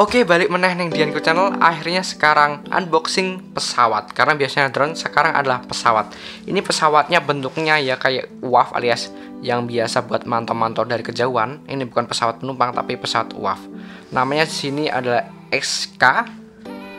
Oke balik meneh neng Dianku channel. Akhirnya sekarang unboxing pesawat. Karena biasanya drone sekarang adalah pesawat. Ini pesawatnya bentuknya ya kayak UAV alias Yang biasa buat mantau-mantau dari kejauhan. Ini bukan pesawat penumpang tapi pesawat UAV Namanya sini adalah XK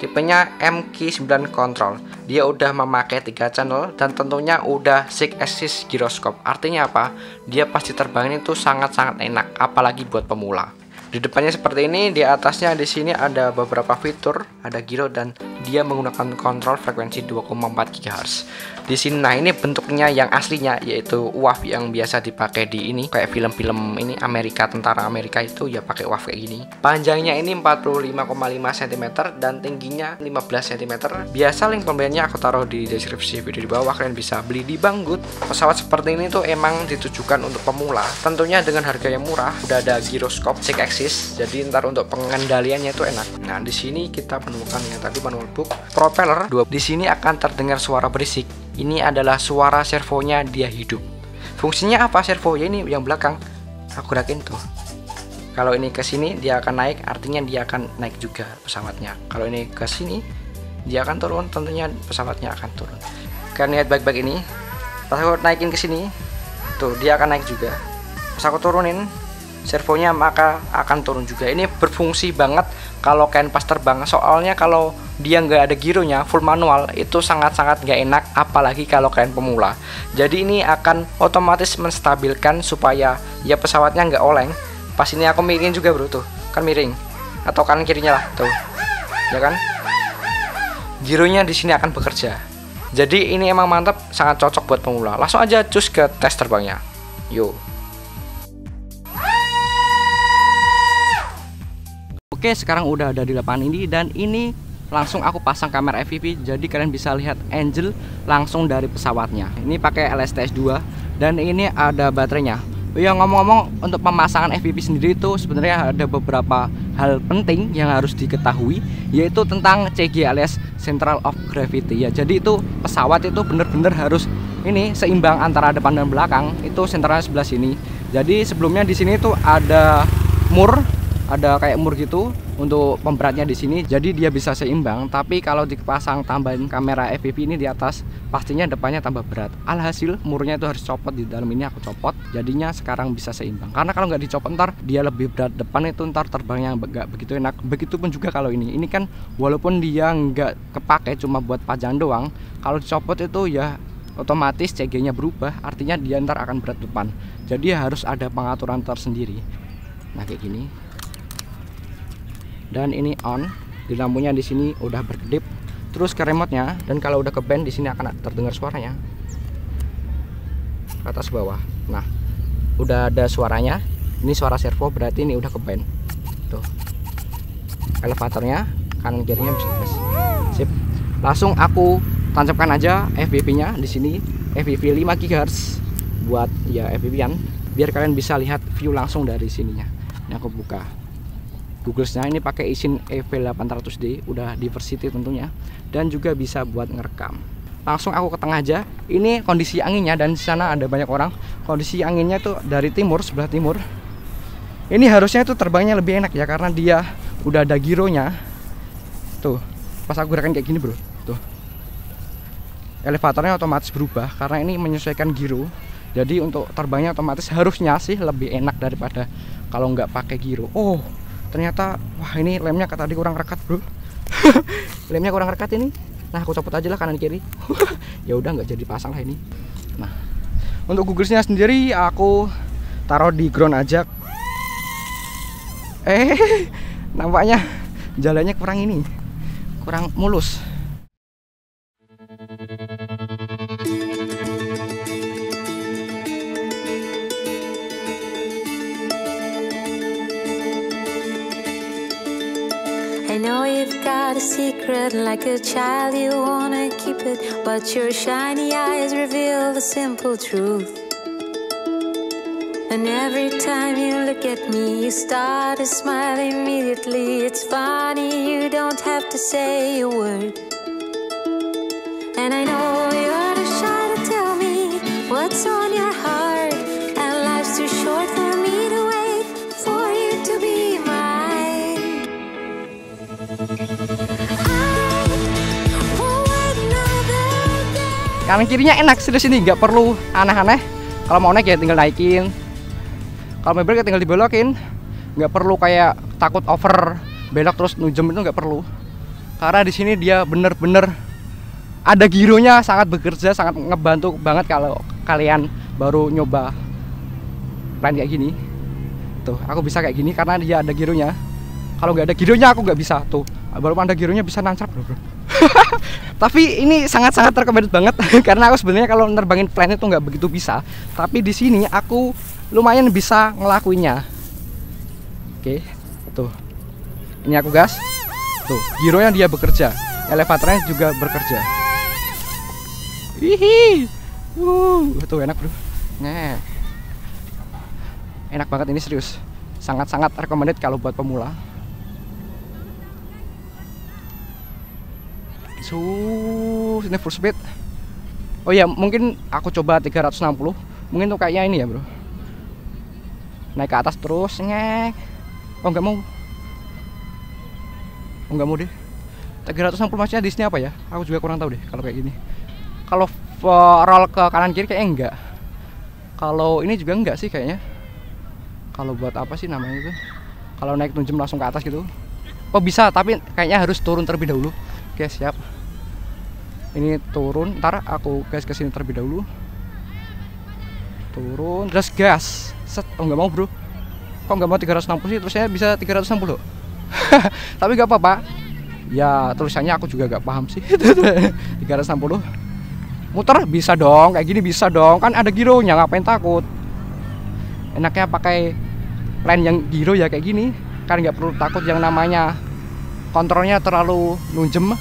Tipenya MK9 Control. Dia udah memakai tiga channel Dan tentunya udah 6 axis gyroscope. Artinya apa? Dia pasti terbangin itu sangat-sangat enak Apalagi buat pemula. Di depannya seperti ini, di atasnya di sini ada beberapa fitur, ada giro dan dia menggunakan kontrol frekuensi 2,4 GHz. Di sini nah ini bentuknya yang aslinya yaitu UAV yang biasa dipakai di ini kayak film-film ini Amerika tentara Amerika itu ya pakai UAV kayak gini. Panjangnya ini 45,5 cm dan tingginya 15 cm. Biasa link pembeliannya aku taruh di deskripsi video di bawah kalian bisa beli di Banggood. Pesawat seperti ini tuh emang ditujukan untuk pemula. Tentunya dengan harga yang murah, udah ada gyroscope 6 jadi ntar untuk pengendaliannya itu enak nah di sini kita menemukan yang tadi manual book propeller dua di sini akan terdengar suara berisik. Ini adalah suara servonya dia hidup. Fungsinya apa servo ya ini? Yang belakang aku gerakin tuh. Kalau ini ke sini dia akan naik artinya dia akan naik juga pesawatnya. Kalau ini ke sini dia akan turun tentunya pesawatnya akan turun. Kalian lihat baik-baik ini. Pas aku naikin ke sini tuh dia akan naik juga. Pas aku turunin servonya maka akan turun juga. Ini berfungsi banget kalau kalian pas terbang. Soalnya kalau dia nggak ada gironya full manual itu sangat-sangat nggak enak apalagi kalau kalian pemula. Jadi ini akan otomatis menstabilkan supaya ya pesawatnya nggak oleng. Pas ini aku miringin juga bro tuh. Kan miring. Atau kanan kirinya lah tuh. Ya kan? Gironya di sini akan bekerja. Jadi ini emang mantap sangat cocok buat pemula. Langsung aja cus ke tes terbangnya. Yuk Oke sekarang udah ada di lapangan ini dan ini langsung aku pasang kamera FPV jadi kalian bisa lihat Angel langsung dari pesawatnya. Ini pakai LSTS 2 dan ini ada baterainya. Ya ngomong-ngomong untuk pemasangan FPV sendiri itu sebenarnya ada beberapa hal penting yang harus diketahui yaitu tentang CG alias Central of Gravity. Ya jadi itu pesawat itu bener-bener harus ini seimbang antara depan dan belakang itu sentralnya sebelah sini. Jadi sebelumnya di sini tuh ada mur ada kayak mur gitu untuk pemberatnya di sini. Jadi dia bisa seimbang tapi kalau dipasang tambahan kamera FPV ini di atas pastinya depannya tambah berat. Alhasil murnya itu harus copot di dalam ini aku copot jadinya sekarang bisa seimbang. Karena kalau nggak dicopot ntar dia lebih berat depan itu ntar terbangnya nggak begitu enak. Begitupun juga kalau ini. Ini kan walaupun dia nggak kepake cuma buat pajang doang kalau dicopot itu ya otomatis CG nya berubah. Artinya dia ntar akan berat depan. Jadi harus ada pengaturan tersendiri. Nah kayak gini dan ini on di lampunya di sini udah berkedip terus ke remote-nya. Dan kalau udah ke band di sini akan terdengar suaranya. Ke atas bawah. Nah udah ada suaranya. Ini suara servo berarti ini udah ke band. Tuh. Elevatornya kanan kirinya bisa tes sip. Langsung aku tancapkan aja FPV nya di sini. FPV 5 GHz buat ya FPV-an biar kalian bisa lihat view langsung dari sininya. Ini aku buka Googlesnya ini pakai izin EV800D udah diversity tentunya dan juga bisa buat ngerekam. Langsung aku ke tengah aja. Ini kondisi anginnya dan di sana ada banyak orang. Kondisi anginnya tuh dari timur sebelah timur. Ini harusnya itu terbangnya lebih enak ya karena dia udah ada gironya. Tuh pas aku gerakan kayak gini bro. Tuh. Elevatornya otomatis berubah karena ini menyesuaikan giro. Jadi untuk terbangnya otomatis harusnya sih lebih enak daripada kalau nggak pakai giro. Oh ternyata wah ini lemnya kata tadi kurang rekat bro. Lemnya kurang rekat ini. Nah aku copot aja lah kanan kiri. Ya udah nggak jadi pasang lah ini. Nah untuk googlesnya sendiri aku taruh di ground aja. Eh nampaknya jalannya kurang ini kurang mulus like a child, you wanna keep it. But your shiny eyes reveal the simple truth. And every time you look at me, you start to smile immediately. It's funny, you don't have to say a word. And I know you're too shy to tell me what's on your heart. Kanan kirinya enak serius ini nggak perlu aneh-aneh. Kalau mau naik ya tinggal naikin. Kalau mau belok ya tinggal dibelokin. Nggak perlu kayak takut over belok terus nujem itu nggak perlu. Karena di sini dia bener-bener ada gironya sangat bekerja sangat ngebantu banget kalau kalian baru nyoba plan kayak gini. Tuh aku bisa kayak gini karena dia ada gironya. Kalau nggak ada gironya aku nggak bisa. Tuh baru ada gironya bisa nancap. Tapi ini sangat-sangat recommended banget karena aku sebenarnya kalau nerbangin plane itu nggak begitu bisa tapi di sini aku lumayan bisa ngelakuinnya oke tuh ini aku gas tuh gironya dia bekerja elevatornya juga bekerja Hihi. Uh, tuh enak bro. Nah. Enak banget ini serius. Sangat-sangat recommended kalau buat pemula. So, ini full speed. Oh ya, mungkin aku coba 360. Mungkin tuh kayaknya ini ya, Bro. Naik ke atas terus, ngek. Oh, nggak mau. Oh, nggak mau deh. 360 maksudnya di sini apa ya? Aku juga kurang tahu deh kalau kayak gini kalau uh, roll ke kanan kiri kayaknya enggak kalau ini juga enggak sih kayaknya kalau buat apa sih namanya itu kalau naik tunjem langsung ke atas gitu oh bisa tapi kayaknya harus turun terlebih dahulu oke siap ini turun ntar aku gas ke sini terlebih dahulu. Turun terus gas. Set oh nggak mau bro. Kok nggak mau 360 sih? Terusnya bisa 360 tapi nggak apa-apa. Ya tulisannya aku juga gak paham sih. 360 muter bisa dong. Kayak gini bisa dong. Kan ada gironya ngapain takut? Enaknya pakai line yang giro ya kayak gini. Kan nggak perlu takut yang namanya. Kontrolnya terlalu nunjem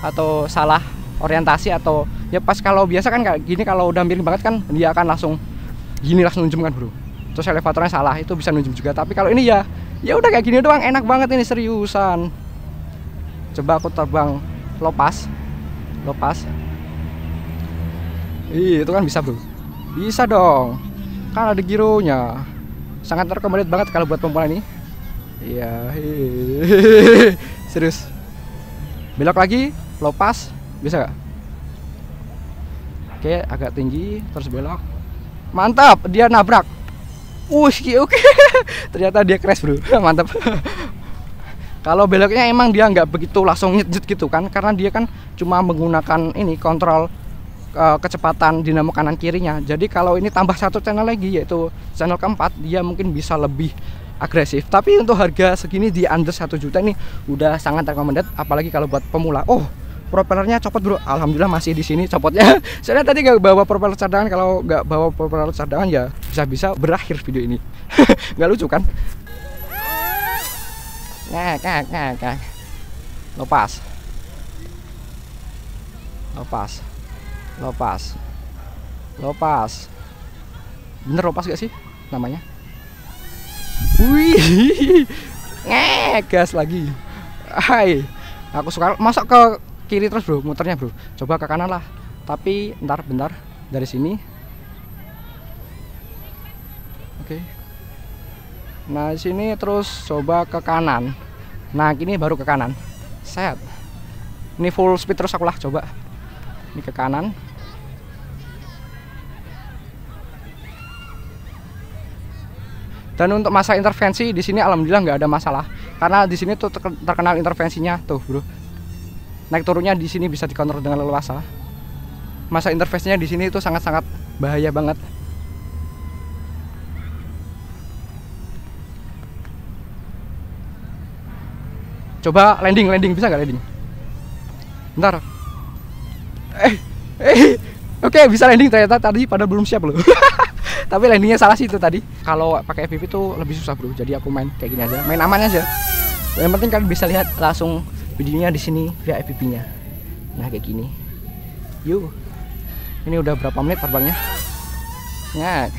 atau salah orientasi atau ya pas kalau biasa kan kayak gini kalau udah miring banget kan dia akan langsung gini langsung nunjem kan bro. Terus elevatornya salah itu bisa nunjem juga. Tapi kalau ini ya ya udah kayak gini doang enak banget ini seriusan. Coba aku terbang lopas lopas Ih, itu kan bisa bro. Bisa dong Kan ada gironya. Sangat recommended banget kalau buat pemula ini. Iya. Serius. Belok lagi Lopas Bisa gak? Oke agak tinggi Terus belok Mantap Dia nabrak Wih oke Ternyata dia crash bro Mantap kalau beloknya emang dia nggak begitu langsung nyet gitu kan karena dia kan cuma menggunakan ini kontrol uh, kecepatan dinamo kanan kirinya. Jadi kalau ini tambah satu channel lagi yaitu channel keempat dia mungkin bisa lebih agresif. Tapi untuk harga segini di under 1 juta ini udah sangat recommended apalagi kalau buat pemula. Oh, propellernya copot bro. Alhamdulillah masih di sini copotnya. Soalnya tadi nggak bawa propeller cadangan. Kalau nggak bawa propeller cadangan ya bisa-bisa berakhir video ini. nggak lucu kan? Nah, nah, nah, nah. Lepas. Lepas. Lepas. Lepas. Bener lepas gak sih namanya? Wih. Ngegas lagi. Hai. Aku suka masuk ke kiri terus, Bro, muternya, Bro. Coba ke kanan lah. Tapi ntar bentar dari sini. Oke. Nah, sini terus coba ke kanan. Nah, gini baru ke kanan. Set. Ini full speed terus aku lah coba. Ini ke kanan. Dan untuk masa intervensi di sini alhamdulillah nggak ada masalah. Karena di sini tuh terken- terkenal intervensinya tuh, Bro. Naik turunnya di sini bisa dikontrol dengan leluasa. Masa intervensinya di sini itu sangat-sangat bahaya banget. Coba landing, landing bisa nggak landing? Bentar. Eh, eh, oke bisa landing ternyata tadi pada belum siap loh. Tapi landingnya salah sih itu tadi. Kalau pakai FPV tuh lebih susah bro. Jadi aku main kayak gini aja, main aman aja. Yang penting kalian bisa lihat langsung videonya di sini via FPV-nya. Nah kayak gini. Yuk. Ini udah berapa menit terbangnya? Nyak.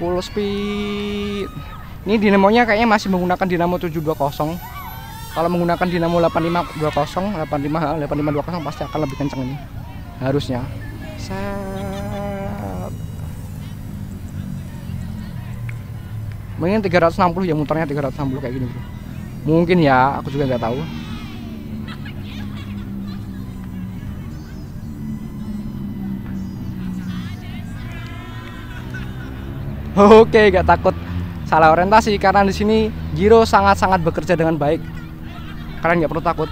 Full speed. Ini dinamonya kayaknya masih menggunakan dinamo 720. Kalau menggunakan dinamo 8520, 85 8520 pasti akan lebih kencang ini. Harusnya. Set. Mungkin 360 ya muternya 360 kayak gini bro mungkin ya aku juga nggak tahu Oke, gak takut salah orientasi karena di sini Giro sangat-sangat bekerja dengan baik. Kalian nggak perlu takut.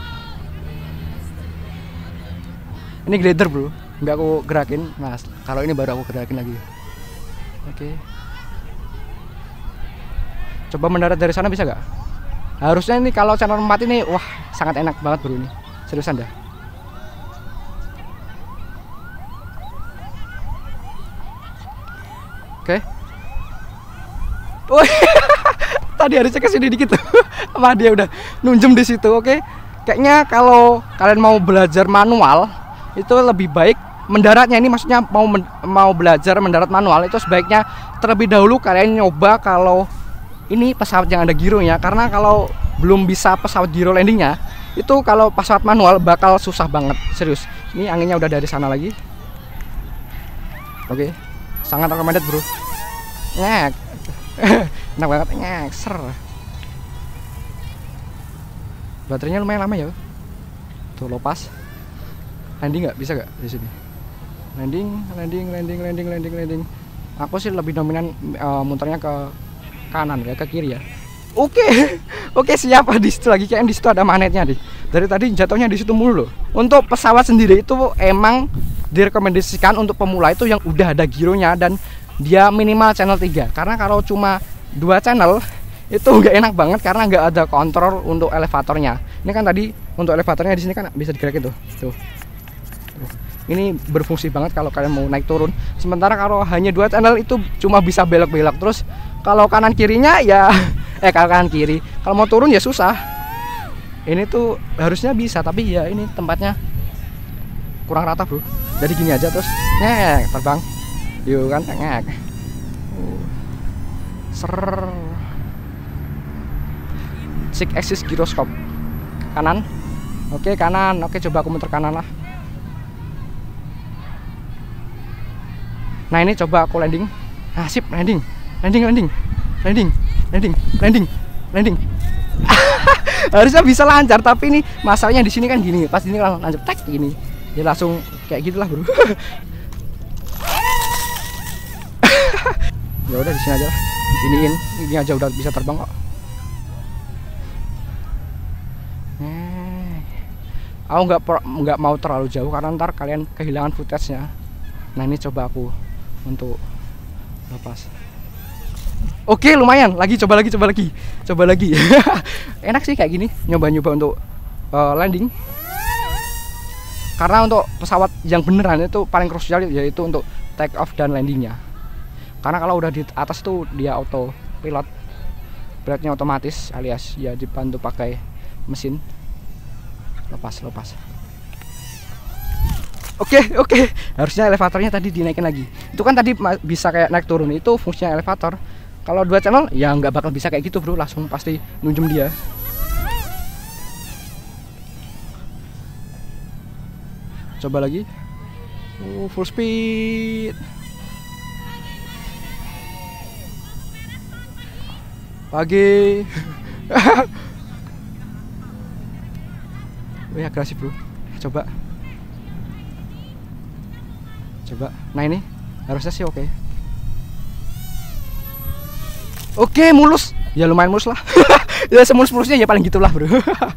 Ini glider bro, nggak aku gerakin. Nah, kalau ini baru aku gerakin lagi. Oke. Coba mendarat dari sana bisa nggak? Harusnya ini kalau channel 4 ini, wah sangat enak banget bro ini. Seriusan dah. Oke. Oh, tadi harusnya ke sini dikit tuh. Sama dia udah nunjem di situ, oke. Kayaknya kalau kalian mau belajar manual itu lebih baik mendaratnya ini maksudnya mau mau belajar mendarat manual itu sebaiknya terlebih dahulu kalian nyoba kalau ini pesawat yang ada gironya karena kalau belum bisa pesawat giro landingnya itu kalau pesawat manual bakal susah banget. Serius ini anginnya udah dari sana lagi. Oke sangat recommended bro. Ngek enak banget ngek ser. Baterainya lumayan lama ya tuh lepas. Landing nggak? Bisa nggak di sini? Landing landing landing landing landing landing. Aku sih lebih dominan eh, muternya ke kanan ya ke kiri ya. Oke oke siapa di situ lagi kayak di situ ada magnetnya nih dari tadi jatuhnya di situ mulu untuk pesawat sendiri itu emang direkomendasikan untuk pemula itu yang udah ada gironya dan dia minimal channel 3 karena kalau cuma dua channel itu nggak enak banget karena nggak ada kontrol untuk elevatornya. Ini kan tadi untuk elevatornya di sini kan bisa digerakin tuh tuh. Ini berfungsi banget kalau kalian mau naik turun. Sementara kalau hanya dua channel itu cuma bisa belok-belok. Terus kalau kanan kirinya ya eh kalau kanan kiri. Kalau mau turun ya susah. Ini tuh harusnya bisa tapi ya ini tempatnya kurang rata bro. Jadi gini aja terus. Ngek terbang. Yuk kan ngek Uh. ser. Six axis gyroscope. Kanan. Oke kanan. Oke coba aku muter kanan lah. Nah ini coba aku landing. Nah sip landing, landing, landing, landing, landing, landing, landing. Harusnya bisa lancar tapi ini masalahnya di sini kan gini. Pas ini langsung lanjut tek gini. Ya langsung kayak gitulah bro. ya udah di sini aja lah. Iniin, ini aja udah bisa terbang kok. Eh, Aku nggak nggak mau terlalu jauh karena ntar kalian kehilangan footage-nya. Nah ini coba aku untuk lepas. Oke lumayan, lagi coba lagi coba lagi, coba lagi. Enak sih kayak gini, nyoba-nyoba untuk uh, landing. Karena untuk pesawat yang beneran itu paling krusial yaitu untuk take off dan landingnya. Karena kalau udah di atas tuh dia auto pilot, pilotnya otomatis alias ya dibantu pakai mesin. Lepas lepas. Oke oke harusnya elevatornya tadi dinaikin lagi itu kan tadi bisa kayak naik turun itu fungsinya elevator kalau dua channel ya nggak bakal bisa kayak gitu bro. Langsung pasti nunjem dia. Coba lagi. Oh, full speed. Pagi. Wih agresif bro. Coba. Coba. Nah ini. Harusnya sih oke oke mulus. Ya lumayan mulus lah. Ya semulus mulusnya ya paling gitulah bro.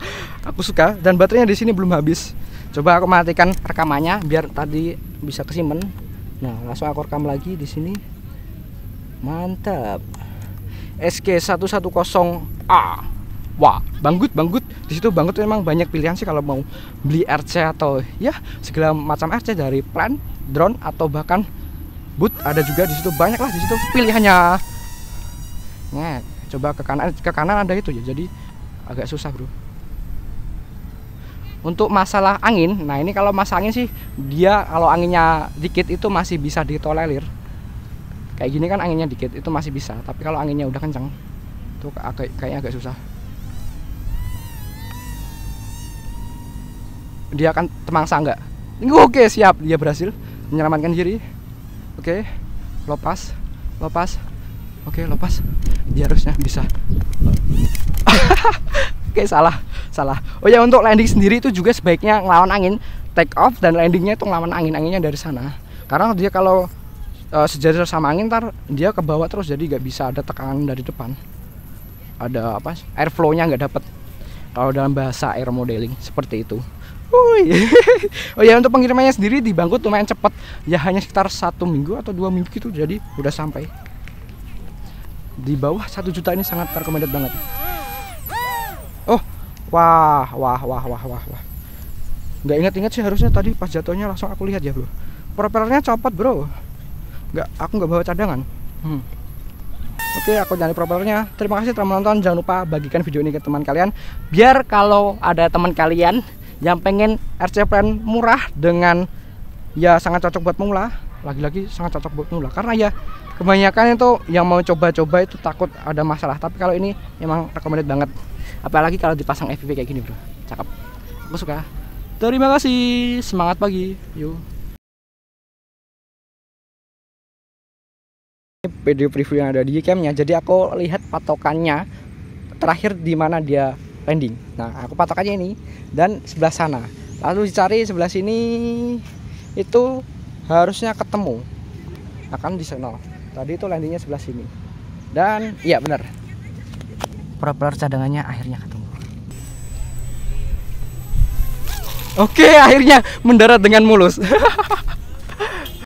Aku suka. Dan baterainya di sini belum habis. Coba aku matikan rekamannya biar tadi bisa kesimpan nah langsung aku rekam lagi di sini. Mantap. SG 110A Wah, banggut, banggut. Di situ banggut memang banyak pilihan sih kalau mau beli RC atau ya segala macam RC dari plan, drone atau bahkan boot. Ada juga di situ banyak lah di situ pilihannya. Nah, coba ke kanan ke kanan ada itu ya. Jadi agak susah, Bro. Untuk masalah angin, nah ini kalau masalah angin sih dia kalau anginnya dikit itu masih bisa ditolerir. Kayak gini kan anginnya dikit itu masih bisa, tapi kalau anginnya udah kencang itu agak kayaknya agak susah. dia akan temangsa enggak oke siap dia berhasil menyelamatkan diri oke lepas lepas Oke, lepas. Dia harusnya bisa. Oke, salah, salah. Oh ya, untuk landing sendiri itu juga sebaiknya ngelawan angin, take off dan landingnya itu ngelawan angin, anginnya dari sana. Karena dia kalau uh, sejajar sama angin, ntar dia ke bawah terus, jadi nggak bisa ada tekanan dari depan. Ada apa? Airflow-nya nggak dapet. Kalau dalam bahasa air modeling seperti itu. Oh ya untuk pengirimannya sendiri di lumayan cepat ya hanya sekitar satu minggu atau dua minggu gitu jadi udah sampai di bawah satu juta ini sangat recommended banget oh wah wah wah wah wah wah nggak inget-inget sih harusnya tadi pas jatuhnya langsung aku lihat ya bro propellernya copot bro nggak aku nggak bawa cadangan hmm. Oke, aku nyari propellernya. Terima kasih telah menonton. Jangan lupa bagikan video ini ke teman kalian. Biar kalau ada teman kalian yang pengen RC plan murah dengan ya sangat cocok buat pemula lagi-lagi sangat cocok buat pemula karena ya kebanyakan itu yang mau coba-coba itu takut ada masalah. Tapi kalau ini emang recommended banget. Apalagi kalau dipasang FPV kayak gini bro. Cakep. Aku suka. Terima kasih. Semangat pagi. Yuk video preview yang ada di camnya jadi aku lihat patokannya terakhir di mana dia landing. Nah aku patokannya ini dan sebelah sana. Lalu dicari sebelah sini itu harusnya ketemu akan di sana. Tadi itu landingnya sebelah sini. Dan iya benar. Propeller cadangannya akhirnya ketemu. Oke akhirnya mendarat dengan mulus